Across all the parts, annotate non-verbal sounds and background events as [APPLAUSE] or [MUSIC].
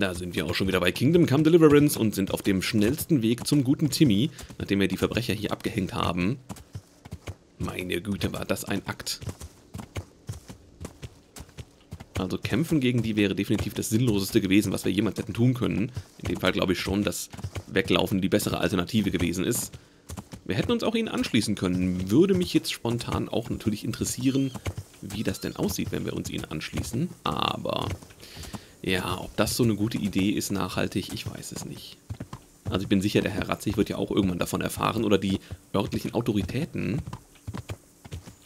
Da sind wir auch schon wieder bei Kingdom Come Deliverance und sind auf dem schnellsten Weg zum guten Timmy, nachdem wir die Verbrecher hier abgehängt haben. Meine Güte, war das ein Akt. Also kämpfen gegen die wäre definitiv das Sinnloseste gewesen, was wir jemals hätten tun können. In dem Fall glaube ich schon, dass Weglaufen die bessere Alternative gewesen ist. Wir hätten uns auch ihnen anschließen können. Würde mich jetzt spontan auch natürlich interessieren, wie das denn aussieht, wenn wir uns ihnen anschließen. Aber ja, ob das so eine gute Idee ist nachhaltig, ich weiß es nicht. Also ich bin sicher, der Herr Ratzig wird ja auch irgendwann davon erfahren oder die örtlichen Autoritäten.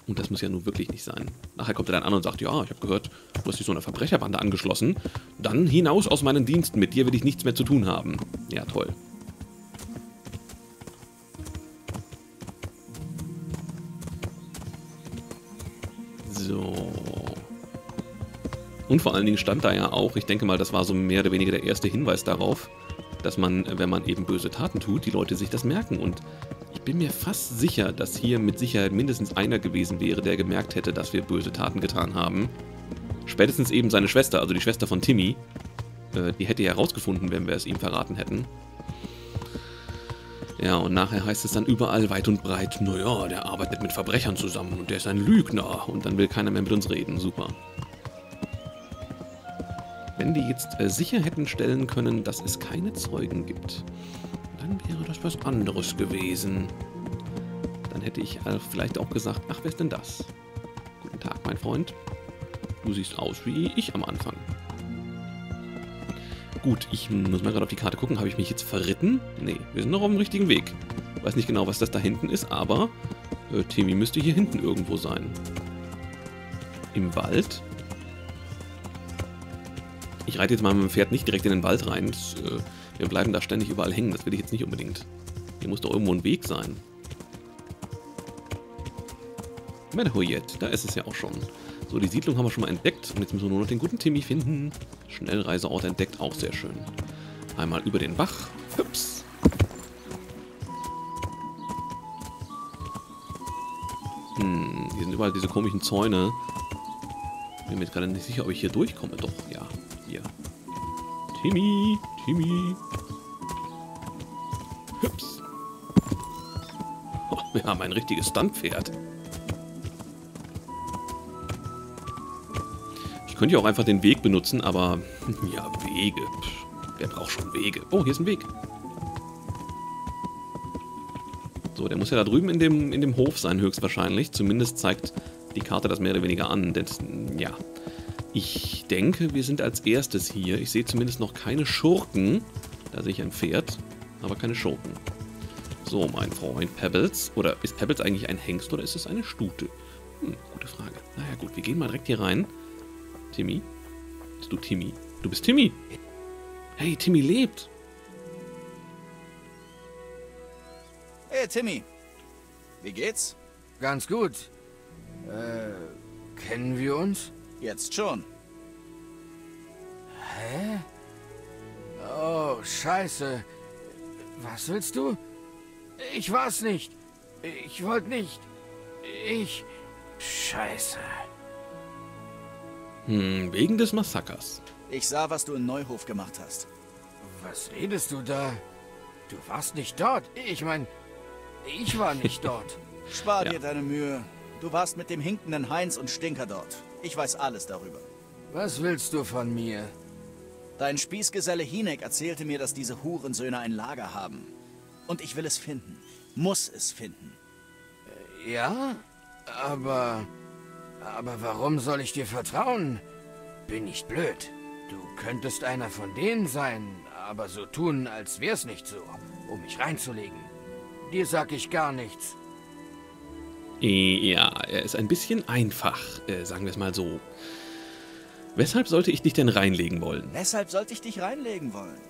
Und das muss ja nun wirklich nicht sein. Nachher kommt er dann an und sagt, ja, ich habe gehört, du hast dich so einer Verbrecherbande angeschlossen. Dann hinaus aus meinen Diensten, mit dir will ich nichts mehr zu tun haben. Ja, toll. So. Und vor allen Dingen stand da ja auch, ich denke mal, das war so mehr oder weniger der erste Hinweis darauf, dass man, wenn man eben böse Taten tut, die Leute sich das merken. Und ich bin mir fast sicher, dass hier mit Sicherheit mindestens einer gewesen wäre, der gemerkt hätte, dass wir böse Taten getan haben. Spätestens eben seine Schwester, also die Schwester von Timmy. Äh, die hätte er herausgefunden, wenn wir es ihm verraten hätten. Ja, und nachher heißt es dann überall weit und breit, naja, der arbeitet mit Verbrechern zusammen und der ist ein Lügner und dann will keiner mehr mit uns reden. Super. Wenn die jetzt äh, sicher hätten stellen können, dass es keine Zeugen gibt, dann wäre das was anderes gewesen. Dann hätte ich äh, vielleicht auch gesagt, ach, wer ist denn das? Guten Tag, mein Freund. Du siehst aus wie ich am Anfang. Gut, ich muss mal gerade auf die Karte gucken. Habe ich mich jetzt verritten? Nee, wir sind noch auf dem richtigen Weg. Weiß nicht genau, was das da hinten ist, aber äh, Timmy müsste hier hinten irgendwo sein. Im Wald? Ich reite jetzt mal mit dem Pferd nicht direkt in den Wald rein. Das, äh, wir bleiben da ständig überall hängen. Das will ich jetzt nicht unbedingt. Hier muss doch irgendwo ein Weg sein. Medahoyet, da ist es ja auch schon. So, die Siedlung haben wir schon mal entdeckt. Und jetzt müssen wir nur noch den guten Timmy finden. Schnellreiseort entdeckt, auch sehr schön. Einmal über den Bach. Hüps. Hm, hier sind überall diese komischen Zäune. Bin mir jetzt gerade nicht sicher, ob ich hier durchkomme. Doch, ja. Timmy, Timmy. Hüps. Oh, wir haben ein richtiges Standpferd. Ich könnte ja auch einfach den Weg benutzen, aber... Ja, Wege. Wer braucht schon Wege? Oh, hier ist ein Weg. So, der muss ja da drüben in dem, in dem Hof sein, höchstwahrscheinlich. Zumindest zeigt die Karte das mehr oder weniger an. Denn, ja, ich denke, wir sind als erstes hier. Ich sehe zumindest noch keine Schurken. Da sehe ich ein Pferd, aber keine Schurken. So, mein Freund Pebbles. Oder ist Pebbles eigentlich ein Hengst oder ist es eine Stute? Hm, gute Frage. Naja gut, wir gehen mal direkt hier rein. Timmy? Bist du Timmy? Du bist Timmy! Hey, Timmy lebt! Hey, Timmy. Wie geht's? Ganz gut. Äh, kennen wir uns? Jetzt schon. Hä? Oh, scheiße. Was willst du? Ich war's nicht. Ich wollte nicht. Ich... Scheiße. Hm, wegen des Massakers. Ich sah, was du in Neuhof gemacht hast. Was redest du da? Du warst nicht dort. Ich mein, ich war nicht [LAUGHS] dort. Spar Ja. dir deine Mühe. Du warst mit dem hinkenden Heinz und Stinker dort. Ich weiß alles darüber. Was willst du von mir? Dein Spießgeselle Hinek erzählte mir, dass diese Hurensöhne ein Lager haben. Und ich will es finden. Muss es finden. Ja, aber... Aber warum soll ich dir vertrauen? Bin nicht blöd. Du könntest einer von denen sein, aber so tun, als wär's nicht so, um mich reinzulegen. Dir sag ich gar nichts. Ja, er ist ein bisschen einfach, äh, sagen wir es mal so. Weshalb sollte ich dich denn reinlegen wollen? Weshalb sollte ich dich reinlegen wollen?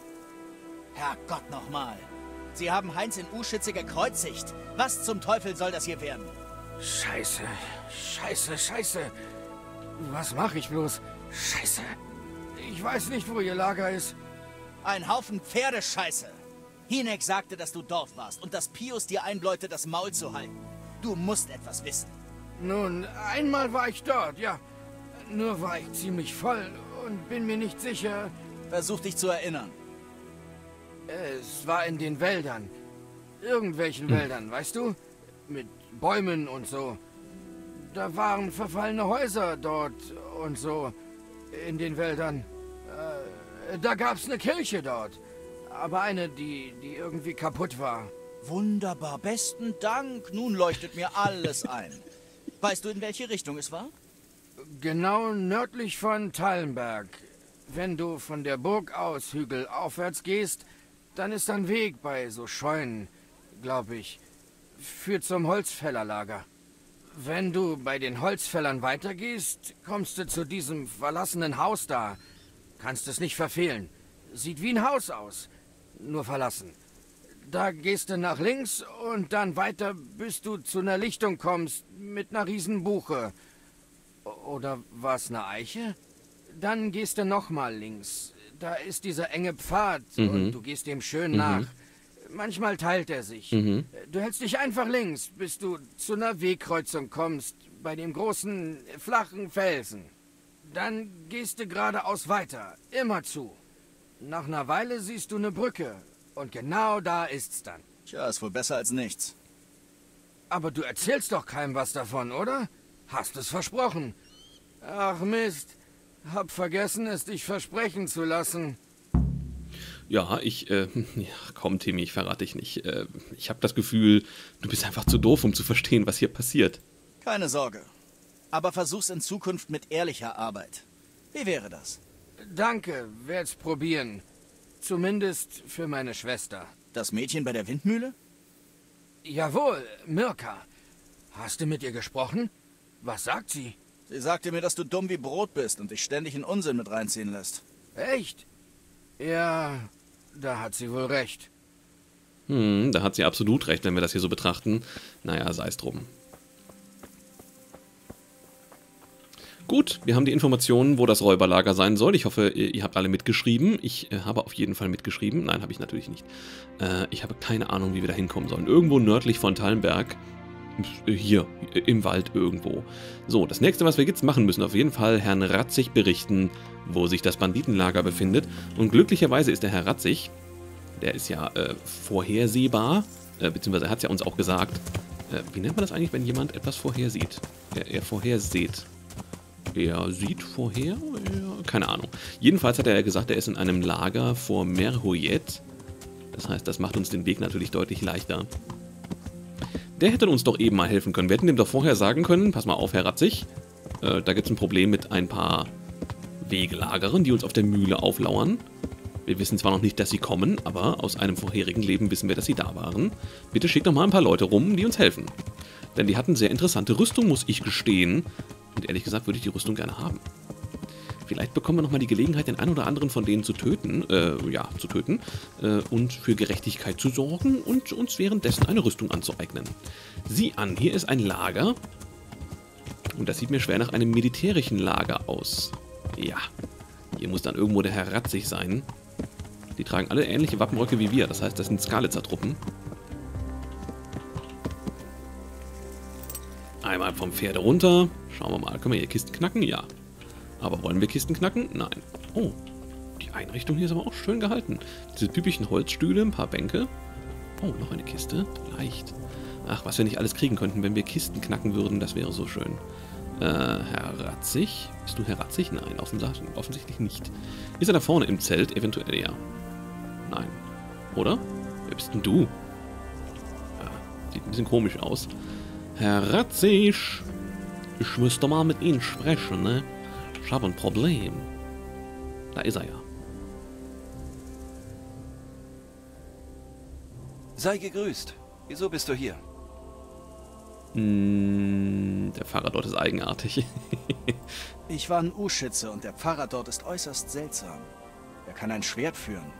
Herrgott nochmal. Sie haben Heinz in Uschitze gekreuzigt. Was zum Teufel soll das hier werden? Scheiße, scheiße, scheiße. Was mache ich bloß? Scheiße. Ich weiß nicht, wo ihr Lager ist. Ein Haufen Pferdescheiße. Hinek sagte, dass du dort warst und dass Pius dir einbläute, das Maul zu halten. Du musst etwas wissen. Nun, einmal war ich dort, ja. Nur war ich ziemlich voll und bin mir nicht sicher. Versuch dich zu erinnern. Es war in den Wäldern. Irgendwelchen hm. Wäldern, weißt du? Mit Bäumen und so. Da waren verfallene Häuser dort und so. In den Wäldern. Äh, da gab's eine Kirche dort. Aber eine, die, die irgendwie kaputt war. Wunderbar, besten Dank. Nun leuchtet mir alles ein. Weißt du, in welche Richtung es war? Genau nördlich von Tallenberg. Wenn du von der Burg aus Hügel aufwärts gehst, dann ist ein Weg bei so Scheunen, glaube ich. Führt zum Holzfällerlager. Wenn du bei den Holzfällern weitergehst, kommst du zu diesem verlassenen Haus da. Kannst es nicht verfehlen. Sieht wie ein Haus aus, nur verlassen. Da gehst du nach links und dann weiter, bis du zu einer Lichtung kommst mit einer Riesenbuche. Oder war es eine Eiche? Dann gehst du nochmal links. Da ist dieser enge Pfad mhm. und du gehst dem schön mhm. nach. Manchmal teilt er sich. Mhm. Du hältst dich einfach links, bis du zu einer Wegkreuzung kommst, bei dem großen, flachen Felsen. Dann gehst du geradeaus weiter, immer zu. Nach einer Weile siehst du eine Brücke und genau da ist's dann. Tja, ist wohl besser als nichts. Aber du erzählst doch keinem was davon, oder? Hast es versprochen. Ach Mist. Hab vergessen, es dich versprechen zu lassen. Ja, ich, äh, [LAUGHS] ja, komm, Timmy, ich verrate dich nicht. Äh, ich habe das Gefühl, du bist einfach zu doof, um zu verstehen, was hier passiert. Keine Sorge. Aber versuch's in Zukunft mit ehrlicher Arbeit. Wie wäre das? Danke, werd's probieren. Zumindest für meine Schwester. Das Mädchen bei der Windmühle? Jawohl, Mirka. Hast du mit ihr gesprochen? Was sagt sie? Sie sagte mir, dass du dumm wie Brot bist und dich ständig in Unsinn mit reinziehen lässt. Echt? Ja, da hat sie wohl recht. Hm, da hat sie absolut recht, wenn wir das hier so betrachten. Naja, sei es drum. Gut, wir haben die Informationen, wo das Räuberlager sein soll. Ich hoffe, ihr, habt alle mitgeschrieben. Ich äh, habe auf jeden Fall mitgeschrieben. Nein, habe ich natürlich nicht. Äh, ich habe keine Ahnung, wie wir da hinkommen sollen. Irgendwo nördlich von Tallenberg. Hier, im Wald irgendwo. So, das nächste, was wir jetzt machen müssen, auf jeden Fall Herrn Ratzig berichten, wo sich das Banditenlager befindet. Und glücklicherweise ist der Herr Ratzig, der ist ja äh, vorhersehbar, äh, beziehungsweise er hat es ja uns auch gesagt. Äh, wie nennt man das eigentlich, wenn jemand etwas vorhersieht? Er, er vorherseht. Er sieht vorher? Er, keine Ahnung. Jedenfalls hat er gesagt, er ist in einem Lager vor Merhoyet. Das heißt, das macht uns den Weg natürlich deutlich leichter. Der hätte uns doch eben mal helfen können. Wir hätten dem doch vorher sagen können, pass mal auf, Herr Ratzig, äh, da gibt es ein Problem mit ein paar Wegelagerern, die uns auf der Mühle auflauern. Wir wissen zwar noch nicht, dass sie kommen, aber aus einem vorherigen Leben wissen wir, dass sie da waren. Bitte schickt doch mal ein paar Leute rum, die uns helfen. Denn die hatten sehr interessante Rüstung, muss ich gestehen. Und ehrlich gesagt würde ich die Rüstung gerne haben. Vielleicht bekommen wir nochmal die Gelegenheit, den einen oder anderen von denen zu töten, äh, ja, zu töten, äh, und für Gerechtigkeit zu sorgen und uns währenddessen eine Rüstung anzueignen. Sieh an, hier ist ein Lager. Und das sieht mir schwer nach einem militärischen Lager aus. Ja, hier muss dann irgendwo der Herr Ratzig sein. Die tragen alle ähnliche Wappenröcke wie wir, das heißt, das sind Skalitzer-Truppen. Einmal vom Pferde runter. Schauen wir mal, können wir hier Kisten knacken? Ja. Aber wollen wir Kisten knacken? Nein. Oh, die Einrichtung hier ist aber auch schön gehalten. Diese typischen Holzstühle, ein paar Bänke. Oh, noch eine Kiste. Leicht. Ach, was wir nicht alles kriegen könnten, wenn wir Kisten knacken würden, das wäre so schön. Äh, Herr Ratzig? Bist du Herr Ratzig? Nein, offensichtlich nicht. Ist er da vorne im Zelt? Eventuell ja. Nein. Oder? Wer bist denn du? Ja, sieht ein bisschen komisch aus. Herr Ratzig! Ich müsste mal mit Ihnen sprechen, ne? Ich habe ein Problem. Da ist er ja. Sei gegrüßt. Wieso bist du hier? Hm, der Pfarrer dort ist eigenartig. [LAUGHS] ich war ein U-Schütze und der Pfarrer dort ist äußerst seltsam. Er kann ein Schwert führen.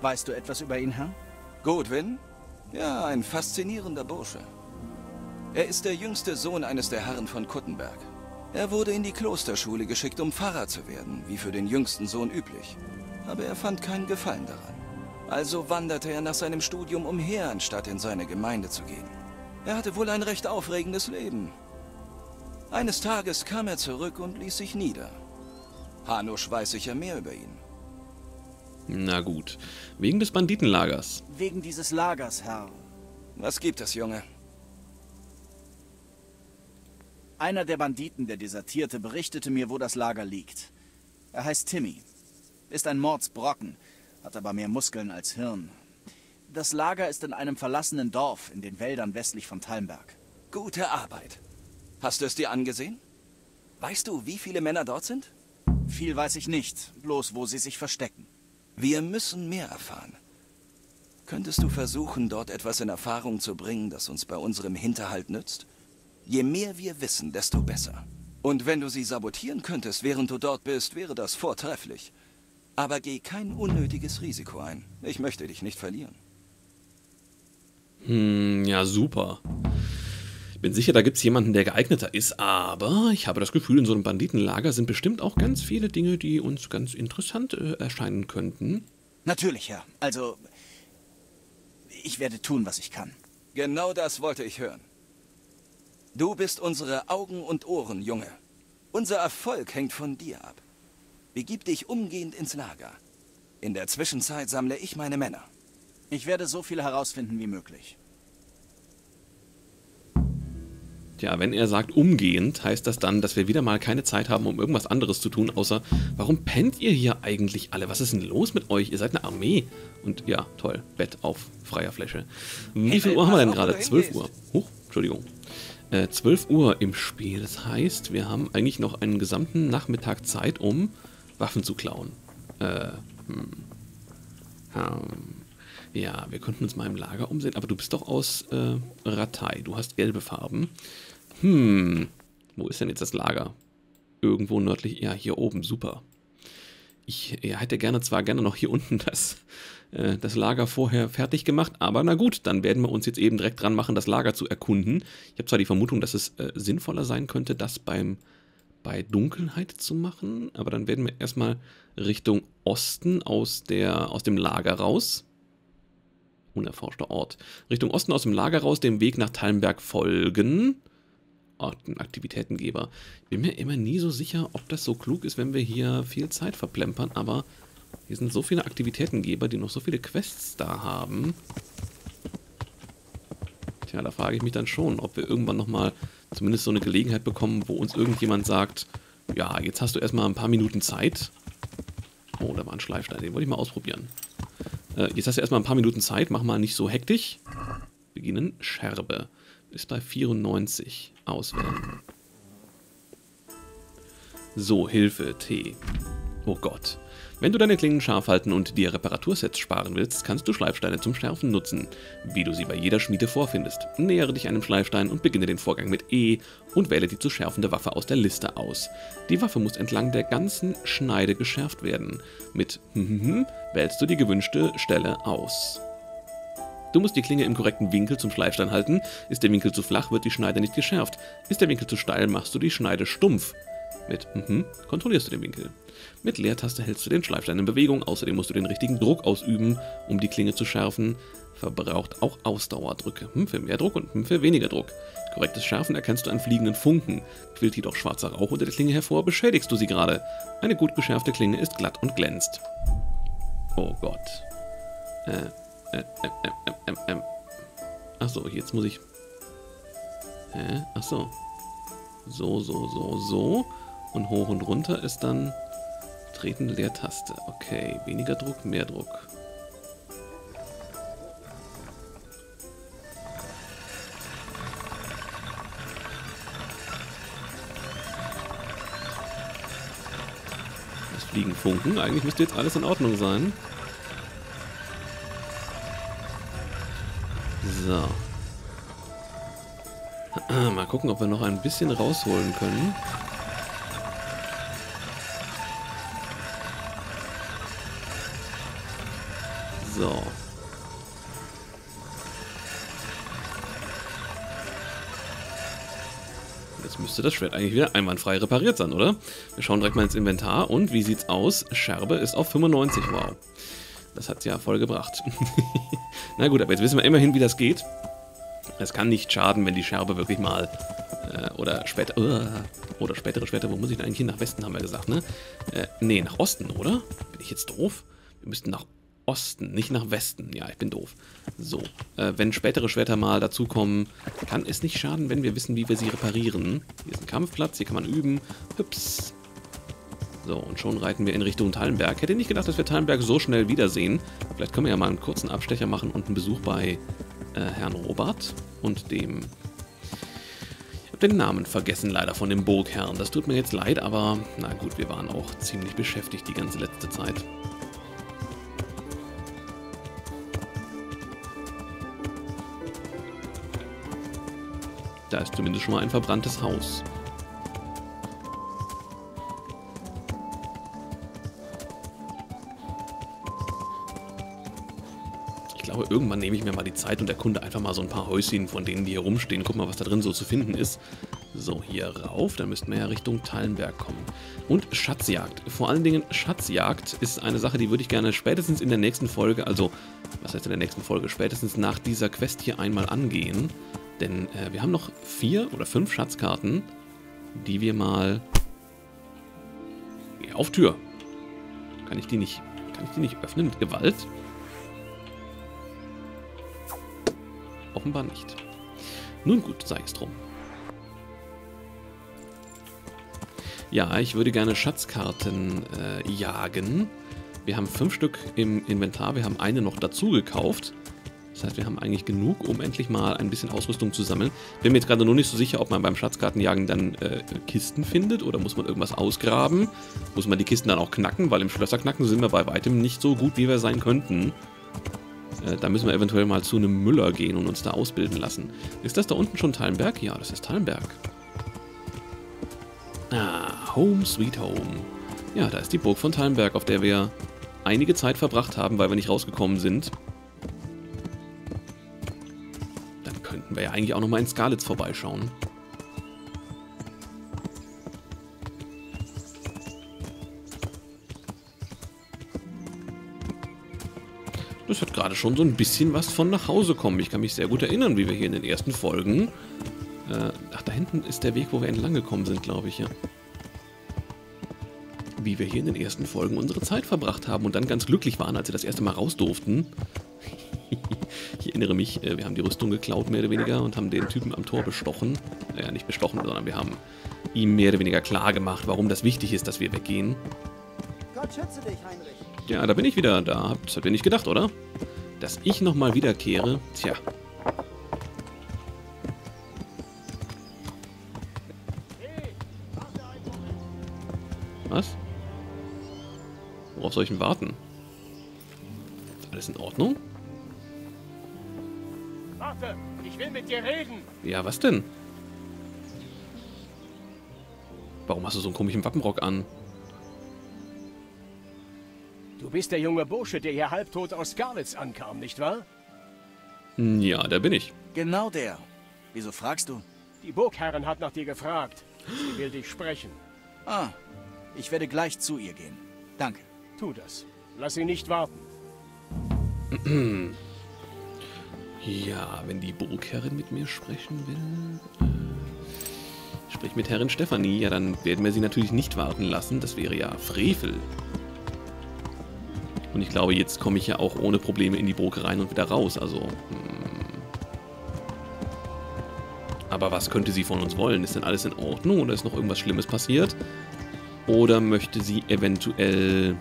Weißt du etwas über ihn, Herr? Godwin? Ja, ein faszinierender Bursche. Er ist der jüngste Sohn eines der Herren von Kuttenberg. Er wurde in die Klosterschule geschickt, um Pfarrer zu werden, wie für den jüngsten Sohn üblich. Aber er fand keinen Gefallen daran. Also wanderte er nach seinem Studium umher, anstatt in seine Gemeinde zu gehen. Er hatte wohl ein recht aufregendes Leben. Eines Tages kam er zurück und ließ sich nieder. Hanusch weiß sicher mehr über ihn. Na gut. Wegen des Banditenlagers. Wegen dieses Lagers, Herr. Was gibt es, Junge? Einer der Banditen, der desertierte, berichtete mir, wo das Lager liegt. Er heißt Timmy. Ist ein Mordsbrocken, hat aber mehr Muskeln als Hirn. Das Lager ist in einem verlassenen Dorf in den Wäldern westlich von Talmberg. Gute Arbeit. Hast du es dir angesehen? Weißt du, wie viele Männer dort sind? Viel weiß ich nicht, bloß wo sie sich verstecken. Wir müssen mehr erfahren. Könntest du versuchen, dort etwas in Erfahrung zu bringen, das uns bei unserem Hinterhalt nützt? Je mehr wir wissen, desto besser. Und wenn du sie sabotieren könntest, während du dort bist, wäre das vortrefflich. Aber geh kein unnötiges Risiko ein. Ich möchte dich nicht verlieren. Hm, ja, super. Ich bin sicher, da gibt es jemanden, der geeigneter ist, aber ich habe das Gefühl, in so einem Banditenlager sind bestimmt auch ganz viele Dinge, die uns ganz interessant äh, erscheinen könnten. Natürlich, Herr. Also, ich werde tun, was ich kann. Genau das wollte ich hören. Du bist unsere Augen und Ohren, Junge. Unser Erfolg hängt von dir ab. Begib dich umgehend ins Lager. In der Zwischenzeit sammle ich meine Männer. Ich werde so viel herausfinden wie möglich. Tja, wenn er sagt umgehend, heißt das dann, dass wir wieder mal keine Zeit haben, um irgendwas anderes zu tun, außer, warum pennt ihr hier eigentlich alle? Was ist denn los mit euch? Ihr seid eine Armee. Und ja, toll, Bett auf freier Fläche. Wie viel Uhr haben wir denn gerade? 12 Uhr. Huch, Entschuldigung. Äh, 12 Uhr im Spiel. Das heißt, wir haben eigentlich noch einen gesamten Nachmittag Zeit, um Waffen zu klauen. Äh, hm. hm. Ja, wir könnten uns mal im Lager umsehen, aber du bist doch aus äh, Ratei. Du hast gelbe Farben. Hm, wo ist denn jetzt das Lager? Irgendwo nördlich, ja, hier oben, super. Ich hätte gerne zwar gerne noch hier unten das, äh, das Lager vorher fertig gemacht, aber na gut, dann werden wir uns jetzt eben direkt dran machen, das Lager zu erkunden. Ich habe zwar die Vermutung, dass es äh, sinnvoller sein könnte, das beim, bei Dunkelheit zu machen, aber dann werden wir erstmal Richtung Osten aus, der, aus dem Lager raus. Unerforschter Ort. Richtung Osten aus dem Lager raus, dem Weg nach Tallenberg folgen. Aktivitätengeber. Ich bin mir immer nie so sicher, ob das so klug ist, wenn wir hier viel Zeit verplempern, aber hier sind so viele Aktivitätengeber, die noch so viele Quests da haben. Tja, da frage ich mich dann schon, ob wir irgendwann nochmal zumindest so eine Gelegenheit bekommen, wo uns irgendjemand sagt, ja, jetzt hast du erstmal ein paar Minuten Zeit. Oh, da war ein Schleifstein, den wollte ich mal ausprobieren. Äh, jetzt hast du erstmal ein paar Minuten Zeit, mach mal nicht so hektisch. Beginnen, Scherbe ist bei 94. Auswählen. So, Hilfe, T. Oh Gott. Wenn du deine Klingen scharf halten und dir Reparatursets sparen willst, kannst du Schleifsteine zum Schärfen nutzen, wie du sie bei jeder Schmiede vorfindest. Nähere dich einem Schleifstein und beginne den Vorgang mit E und wähle die zu schärfende Waffe aus der Liste aus. Die Waffe muss entlang der ganzen Schneide geschärft werden. Mit [LAUGHS] wählst du die gewünschte Stelle aus. Du musst die Klinge im korrekten Winkel zum Schleifstein halten. Ist der Winkel zu flach, wird die Schneide nicht geschärft. Ist der Winkel zu steil, machst du die Schneide stumpf. Mit mhm kontrollierst du den Winkel. Mit Leertaste hältst du den Schleifstein in Bewegung. Außerdem musst du den richtigen Druck ausüben, um die Klinge zu schärfen. Verbraucht auch Ausdauerdrücke. Hm, für mehr Druck und hm, für weniger Druck. Korrektes Schärfen erkennst du an fliegenden Funken. Quillt jedoch schwarzer Rauch unter der Klinge hervor, beschädigst du sie gerade. Eine gut geschärfte Klinge ist glatt und glänzt. Oh Gott. Äh, äh, ähm, ähm, ähm, Achso, jetzt muss ich. Hä? Achso. So, so, so, so. Und hoch und runter ist dann Treten Leertaste. Okay, weniger Druck, mehr Druck. Es fliegen Funken. Eigentlich müsste jetzt alles in Ordnung sein. So. [CLEARS THROAT] Mal gucken, ob wir noch ein bisschen rausholen können. So. Jetzt müsste das Schwert eigentlich wieder einwandfrei repariert sein, oder? Wir schauen direkt mal ins Inventar und wie sieht's aus? Scherbe ist auf 95, wow. Das hat's ja voll gebracht. [LAUGHS] Na gut, aber jetzt wissen wir immerhin, wie das geht. Es kann nicht schaden, wenn die Scherbe wirklich mal äh, oder später uh, oder spätere Schwerter, wo muss ich denn eigentlich hin? Nach Westen haben wir gesagt, ne? Äh, nee, nach Osten, oder? Bin ich jetzt doof? Wir müssten nach Osten, nicht nach Westen. Ja, ich bin doof. So, äh, wenn spätere Schwerter mal dazukommen, kann es nicht schaden, wenn wir wissen, wie wir sie reparieren. Hier ist ein Kampfplatz, hier kann man üben. Hüps. So, und schon reiten wir in Richtung Tallenberg. Hätte nicht gedacht, dass wir Tallenberg so schnell wiedersehen. Vielleicht können wir ja mal einen kurzen Abstecher machen und einen Besuch bei äh, Herrn Robert und dem... Ich habe den Namen vergessen, leider, von dem Burgherrn. Das tut mir jetzt leid, aber na gut, wir waren auch ziemlich beschäftigt die ganze letzte Zeit. Da ist zumindest schon mal ein verbranntes Haus. Glaube, irgendwann nehme ich mir mal die Zeit und erkunde einfach mal so ein paar Häuschen von denen, die hier rumstehen. Guck mal, was da drin so zu finden ist. So, hier rauf, dann müssten wir ja Richtung Tallenberg kommen. Und Schatzjagd. Vor allen Dingen Schatzjagd ist eine Sache, die würde ich gerne spätestens in der nächsten Folge, also, was heißt in der nächsten Folge, spätestens nach dieser Quest hier einmal angehen. Denn äh, wir haben noch vier oder fünf Schatzkarten, die wir mal... Ja, auf Tür. Kann ich die nicht... Kann ich die nicht öffnen mit Gewalt? Offenbar nicht. Nun gut, sei es drum. Ja, ich würde gerne Schatzkarten äh, jagen. Wir haben fünf Stück im Inventar. Wir haben eine noch dazu gekauft. Das heißt, wir haben eigentlich genug, um endlich mal ein bisschen Ausrüstung zu sammeln. Bin mir jetzt gerade nur nicht so sicher, ob man beim Schatzkartenjagen dann äh, Kisten findet oder muss man irgendwas ausgraben. Muss man die Kisten dann auch knacken, weil im Schlösserknacken sind wir bei weitem nicht so gut, wie wir sein könnten. Äh, da müssen wir eventuell mal zu einem Müller gehen und uns da ausbilden lassen. Ist das da unten schon Tallenberg? Ja, das ist Tallenberg. Ah, Home Sweet Home. Ja, da ist die Burg von Tallenberg, auf der wir einige Zeit verbracht haben, weil wir nicht rausgekommen sind. Dann könnten wir ja eigentlich auch nochmal in Scarlets vorbeischauen. Das hat gerade schon so ein bisschen was von nach Hause kommen. Ich kann mich sehr gut erinnern, wie wir hier in den ersten Folgen... Äh, ach, da hinten ist der Weg, wo wir entlang gekommen sind, glaube ich, ja. Wie wir hier in den ersten Folgen unsere Zeit verbracht haben und dann ganz glücklich waren, als wir das erste Mal raus durften. [LAUGHS] ich erinnere mich, äh, wir haben die Rüstung geklaut, mehr oder weniger, und haben den Typen am Tor bestochen. Naja, nicht bestochen, sondern wir haben ihm mehr oder weniger klar gemacht, warum das wichtig ist, dass wir weggehen. Gott schütze dich, Heinrich. Ja, da bin ich wieder. Da das habt ihr nicht gedacht, oder? Dass ich nochmal wiederkehre. Tja. Was? Worauf soll ich denn warten? Ist alles in Ordnung? Warte, ich will mit dir reden. Ja, was denn? Warum hast du so einen komischen Wappenrock an? Du bist der junge Bursche, der hier halbtot aus Scarlets ankam, nicht wahr? Ja, der bin ich. Genau der. Wieso fragst du? Die Burgherrin hat nach dir gefragt. Sie will dich sprechen. Ah, ich werde gleich zu ihr gehen. Danke. Tu das. Lass sie nicht warten. Ja, wenn die Burgherrin mit mir sprechen will... Äh, sprich mit Herrin Stefanie, ja, dann werden wir sie natürlich nicht warten lassen. Das wäre ja Frevel. Und ich glaube, jetzt komme ich ja auch ohne Probleme in die Burg rein und wieder raus. Also. Hm. Aber was könnte sie von uns wollen? Ist denn alles in Ordnung oder ist noch irgendwas Schlimmes passiert? Oder möchte sie eventuell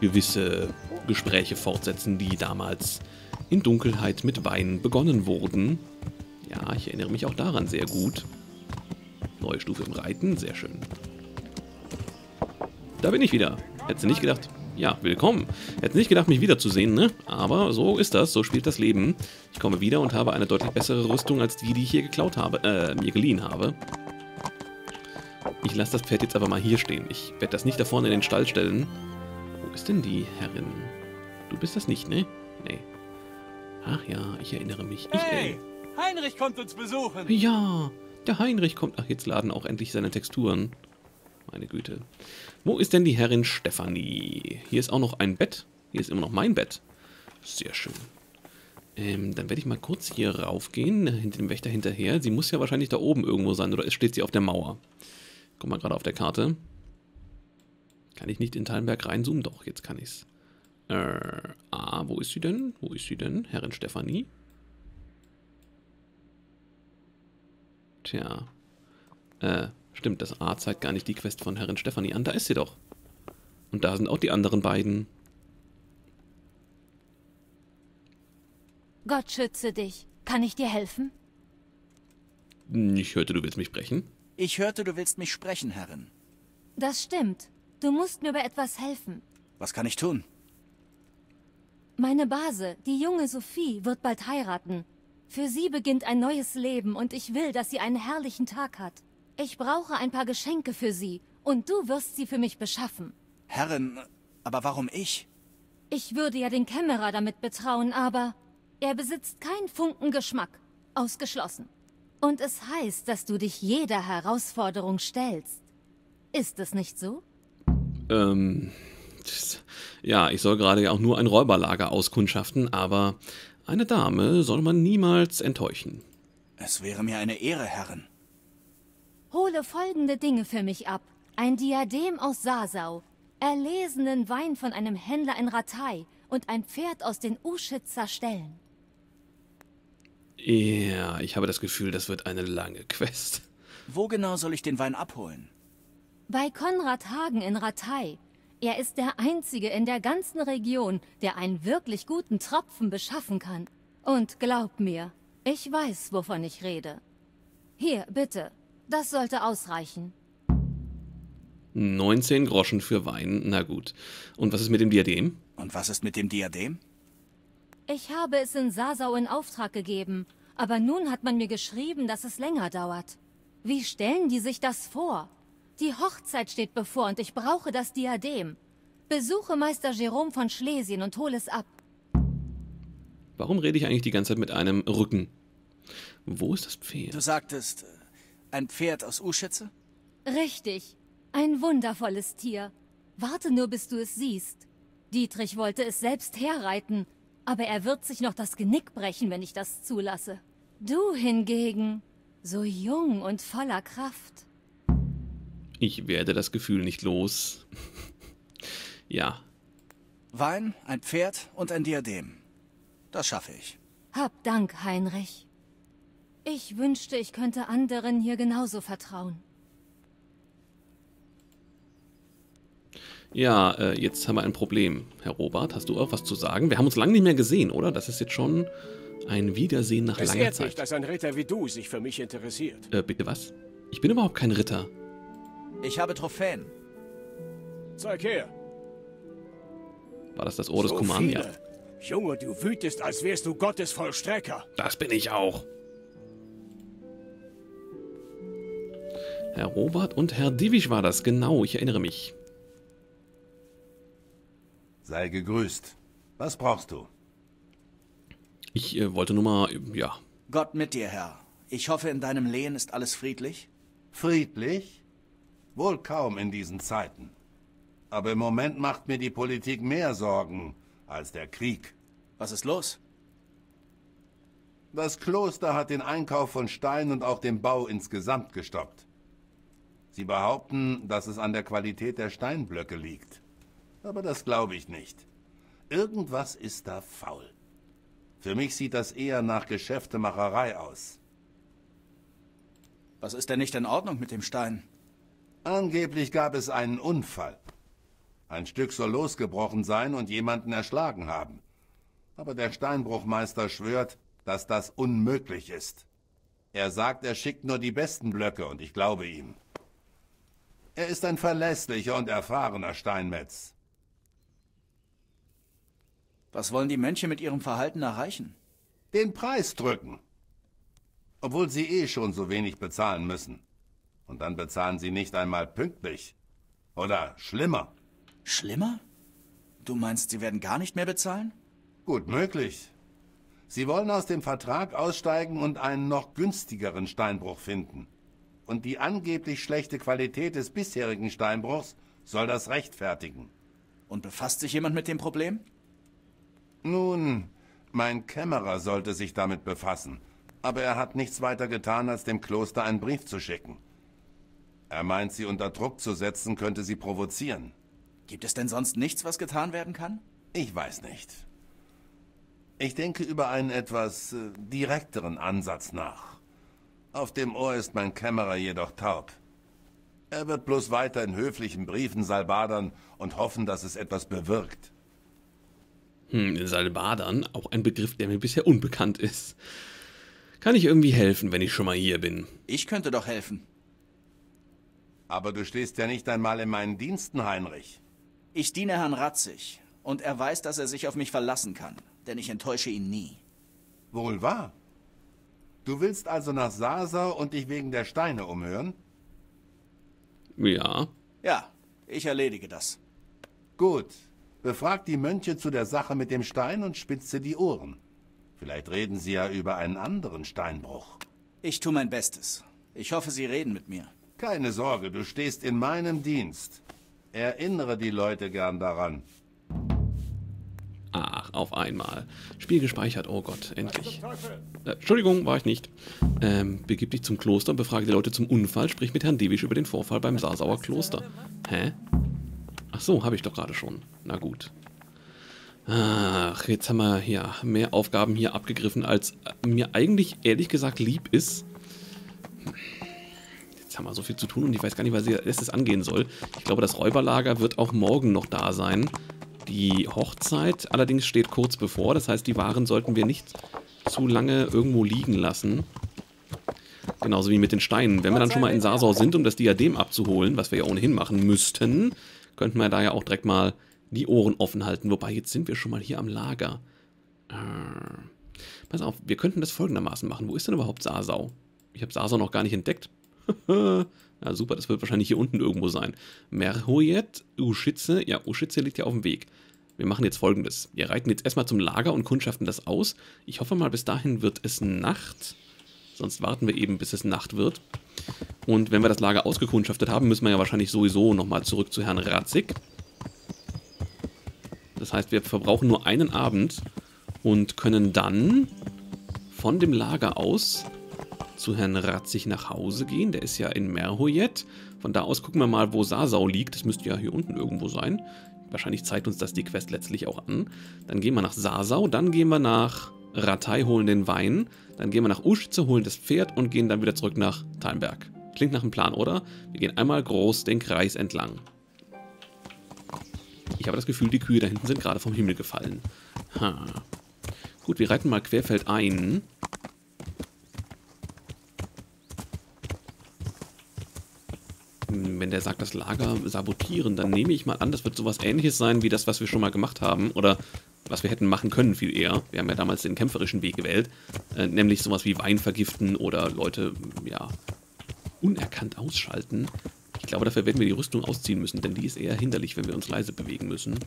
gewisse Gespräche fortsetzen, die damals in Dunkelheit mit Wein begonnen wurden? Ja, ich erinnere mich auch daran sehr gut. Neue Stufe im Reiten, sehr schön. Da bin ich wieder. Hättest du nicht gedacht. Ja, willkommen. Hätte nicht gedacht, mich wiederzusehen, ne? Aber so ist das, so spielt das Leben. Ich komme wieder und habe eine deutlich bessere Rüstung als die, die ich hier geklaut habe, äh, mir geliehen habe. Ich lasse das Pferd jetzt aber mal hier stehen. Ich werde das nicht da vorne in den Stall stellen. Wo ist denn die Herrin? Du bist das nicht, ne? Nee. Ach ja, ich erinnere mich. Ich, hey, Heinrich kommt uns besuchen. Ja, der Heinrich kommt. Ach, jetzt laden auch endlich seine Texturen. Meine Güte. Wo ist denn die Herrin Stefanie? Hier ist auch noch ein Bett. Hier ist immer noch mein Bett. Sehr schön. Ähm, dann werde ich mal kurz hier raufgehen, hinter dem Wächter hinterher. Sie muss ja wahrscheinlich da oben irgendwo sein, oder steht sie auf der Mauer? Guck mal gerade auf der Karte. Kann ich nicht in Tallenberg reinzoomen? Doch, jetzt kann ich's. Äh, ah, wo ist sie denn? Wo ist sie denn? Herrin Stefanie? Tja. Äh, stimmt, das A zeigt gar nicht die Quest von Herrin Stefanie an. Da ist sie doch. Und da sind auch die anderen beiden. Gott schütze dich. Kann ich dir helfen? Ich hörte, du willst mich sprechen. Ich hörte, du willst mich sprechen, Herrin. Das stimmt. Du musst mir bei etwas helfen. Was kann ich tun? Meine Base, die junge Sophie, wird bald heiraten. Für sie beginnt ein neues Leben und ich will, dass sie einen herrlichen Tag hat. Ich brauche ein paar Geschenke für sie und du wirst sie für mich beschaffen. Herrin, aber warum ich? Ich würde ja den Kämmerer damit betrauen, aber er besitzt keinen Funken Geschmack. Ausgeschlossen. Und es heißt, dass du dich jeder Herausforderung stellst. Ist es nicht so? Ähm, ja, ich soll gerade ja auch nur ein Räuberlager auskundschaften, aber eine Dame soll man niemals enttäuschen. Es wäre mir eine Ehre, Herrin. Hole folgende Dinge für mich ab. Ein Diadem aus Sasau, erlesenen Wein von einem Händler in Ratay und ein Pferd aus den Uschitzer Ställen. Ja, ich habe das Gefühl, das wird eine lange Quest. Wo genau soll ich den Wein abholen? Bei Konrad Hagen in Ratay. Er ist der Einzige in der ganzen Region, der einen wirklich guten Tropfen beschaffen kann. Und glaub mir, ich weiß, wovon ich rede. Hier, bitte. Das sollte ausreichen. 19 Groschen für Wein, na gut. Und was ist mit dem Diadem? Und was ist mit dem Diadem? Ich habe es in Sasau in Auftrag gegeben, aber nun hat man mir geschrieben, dass es länger dauert. Wie stellen die sich das vor? Die Hochzeit steht bevor und ich brauche das Diadem. Besuche Meister Jerome von Schlesien und hole es ab. Warum rede ich eigentlich die ganze Zeit mit einem Rücken? Wo ist das Du Pferd? sagtest, äh, ein Pferd aus Uschitze? Richtig. Ein wundervolles Tier. Warte nur, bis du es siehst. Dietrich wollte es selbst herreiten, aber er wird sich noch das Genick brechen, wenn ich das zulasse. Du hingegen, so jung und voller Kraft. Ich werde das Gefühl nicht los. [LAUGHS] ja, Wein, ein Pferd und ein Diadem. Das schaffe ich. Hab Dank, Heinrich. Ich wünschte, ich könnte anderen hier genauso vertrauen. ja, äh, jetzt haben wir ein Problem. Herr Robert, hast du auch was zu sagen? Wir haben uns lange nicht mehr gesehen, oder? Das ist jetzt schon ein Wiedersehen nach Es langer ehrt mich, Zeit. dass ein Ritter wie du sich für mich interessiert. Äh, bitte was? Ich bin überhaupt kein Ritter. Ich habe Trophäen. Zeig her. War das das Ohr des so Kommandia? viele. Junge, du wütest, als wärst du Gottes Vollstrecker. Das bin ich auch. Herr Robert und Herr Divisch war das, genau, ich erinnere mich. Sei gegrüßt. Was brauchst du? Ich äh, wollte nur mal, ja, Gott mit dir, Herr. Ich hoffe, in deinem Lehen ist alles friedlich. Friedlich? Wohl kaum in diesen Zeiten. Aber im Moment macht mir die Politik mehr Sorgen als der Krieg. Was ist los? Das Kloster hat den Einkauf von Stein und auch den Bau insgesamt gestoppt. Sie behaupten, dass es an der Qualität der Steinblöcke liegt. Aber das glaube ich nicht. Irgendwas ist da faul. Für mich sieht das eher nach Geschäftemacherei aus. Was ist denn nicht in Ordnung mit dem Stein? Angeblich gab es einen Unfall. Ein Stück soll losgebrochen sein und jemanden erschlagen haben. Aber der Steinbruchmeister schwört, dass das unmöglich ist. Er sagt, er schickt nur die besten Blöcke und ich glaube ihm. Er ist ein verlässlicher und erfahrener Steinmetz. Was wollen die Mönche mit ihrem Verhalten erreichen? Den Preis drücken. Obwohl sie eh schon so wenig bezahlen müssen. Und dann bezahlen sie nicht einmal pünktlich. Oder schlimmer. Schlimmer? Du meinst, sie werden gar nicht mehr bezahlen? Gut möglich. Sie wollen aus dem Vertrag aussteigen und einen noch günstigeren Steinbruch finden. Und die angeblich schlechte Qualität des bisherigen Steinbruchs soll das rechtfertigen. Und befasst sich jemand mit dem Problem? Nun, mein Kämmerer sollte sich damit befassen, aber er hat nichts weiter getan, als dem Kloster einen Brief zu schicken. Er meint, sie unter Druck zu setzen, könnte sie provozieren. Gibt es denn sonst nichts, was getan werden kann? Ich weiß nicht. Ich denke über einen etwas äh, direkteren Ansatz nach. Auf dem Ohr ist mein Kämmerer jedoch taub. Er wird bloß weiter in höflichen Briefen salbadern und hoffen, dass es etwas bewirkt. Hm, Salbadern, auch ein Begriff, der mir bisher unbekannt ist. Kann ich irgendwie helfen, wenn ich schon mal hier bin? Ich könnte doch helfen. Aber du stehst ja nicht einmal in meinen Diensten, Heinrich. Ich diene Herrn Ratzig und er weiß, dass er sich auf mich verlassen kann, denn ich enttäusche ihn nie. Wohl wahr. Du willst also nach Sasa und dich wegen der Steine umhören? Ja. Ja, ich erledige das. Gut. Befrag die Mönche zu der Sache mit dem Stein und spitze die Ohren. Vielleicht reden sie ja über einen anderen Steinbruch. Ich tue mein Bestes. Ich hoffe, Sie reden mit mir. Keine Sorge, du stehst in meinem Dienst. Erinnere die Leute gern daran. Ach, auf einmal. Spiel gespeichert, oh Gott, endlich. Äh, Entschuldigung, war ich nicht. Ähm, begib dich zum Kloster und befrage die Leute zum Unfall, sprich mit Herrn Dewisch über den Vorfall beim Sarsauer Kloster. Hä? Ach so, habe ich doch gerade schon. Na gut. Ach, jetzt haben wir ja mehr Aufgaben hier abgegriffen, als mir eigentlich ehrlich gesagt lieb ist. Jetzt haben wir so viel zu tun und ich weiß gar nicht, was es angehen soll. Ich glaube, das Räuberlager wird auch morgen noch da sein. Die Hochzeit allerdings steht kurz bevor, das heißt, die Waren sollten wir nicht zu lange irgendwo liegen lassen. Genauso wie mit den Steinen. Wenn wir dann schon mal in Sarsau sind, um das Diadem abzuholen, was wir ja ohnehin machen müssten, könnten wir da ja auch direkt mal die Ohren offen halten. Wobei, jetzt sind wir schon mal hier am Lager. Äh, pass auf, wir könnten das folgendermaßen machen. Wo ist denn überhaupt Sarsau? Ich habe Sarsau noch gar nicht entdeckt. [LAUGHS] ja, super, das wird wahrscheinlich hier unten irgendwo sein. Merhoyet, Uschitze. Ja, Uschitze liegt ja auf dem Weg. Wir machen jetzt folgendes. Wir reiten jetzt erstmal zum Lager und kundschaften das aus. Ich hoffe mal, bis dahin wird es Nacht. Sonst warten wir eben, bis es Nacht wird. Und wenn wir das Lager ausgekundschaftet haben, müssen wir ja wahrscheinlich sowieso nochmal zurück zu Herrn Ratzig. Das heißt, wir verbrauchen nur einen Abend und können dann von dem Lager aus zu Herrn Ratzig nach Hause gehen. Der ist ja in Merhoyet. Von da aus gucken wir mal, wo Sasau liegt. Das müsste ja hier unten irgendwo sein. Wahrscheinlich zeigt uns das die Quest letztlich auch an. Dann gehen wir nach Sasau, dann gehen wir nach Ratei, holen den Wein. Dann gehen wir nach Uschitze, holen das Pferd und gehen dann wieder zurück nach Talmberg. Klingt nach einem Plan, oder? Wir gehen einmal groß den Kreis entlang. Ich habe das Gefühl, die Kühe da hinten sind gerade vom Himmel gefallen. Ha. Gut, wir reiten mal querfeld ein. Wenn der sagt, das Lager sabotieren, dann nehme ich mal an, das wird sowas ähnliches sein wie das, was wir schon mal gemacht haben. Oder was wir hätten machen können, viel eher. Wir haben ja damals den kämpferischen Weg gewählt. Äh, nämlich sowas wie Wein vergiften oder Leute, ja, unerkannt ausschalten. Ich glaube, dafür werden wir die Rüstung ausziehen müssen, denn die ist eher hinderlich, wenn wir uns leise bewegen müssen.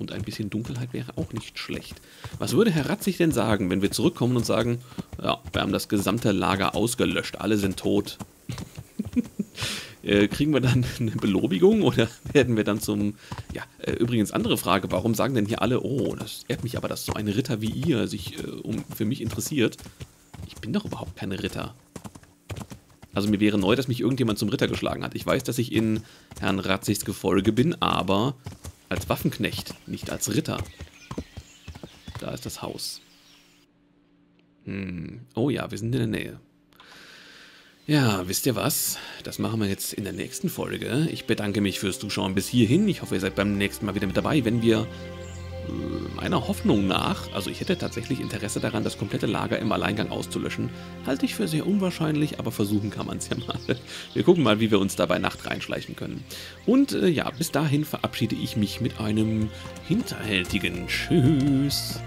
Und ein bisschen Dunkelheit wäre auch nicht schlecht. Was würde Herr Ratzig denn sagen, wenn wir zurückkommen und sagen, ja, wir haben das gesamte Lager ausgelöscht, alle sind tot? [LAUGHS] äh, kriegen wir dann [LAUGHS] eine Belobigung oder [LAUGHS] werden wir dann zum... Ja, äh, übrigens andere Frage, warum sagen denn hier alle, oh, das ehrt mich aber, dass so ein Ritter wie ihr sich äh, um, für mich interessiert? Ich bin doch überhaupt kein Ritter. Also mir wäre neu, dass mich irgendjemand zum Ritter geschlagen hat. Ich weiß, dass ich in Herrn Ratzigs Gefolge bin, aber als Waffenknecht, nicht als Ritter. Da ist das Haus. Hm. Oh ja, wir sind in der Nähe. Ja, wisst ihr was? Das machen wir jetzt in der nächsten Folge. Ich bedanke mich fürs Zuschauen bis hierhin. Ich hoffe, ihr seid beim nächsten Mal wieder mit dabei, wenn wir meiner Hoffnung nach, also ich hätte tatsächlich Interesse daran, das komplette Lager im Alleingang auszulöschen. Halte ich für sehr unwahrscheinlich, aber versuchen kann man es ja mal. [LAUGHS] Wir gucken mal, wie wir uns da bei Nacht reinschleichen können. Und äh, ja, bis dahin verabschiede ich mich mit einem hinterhältigen Tschüss.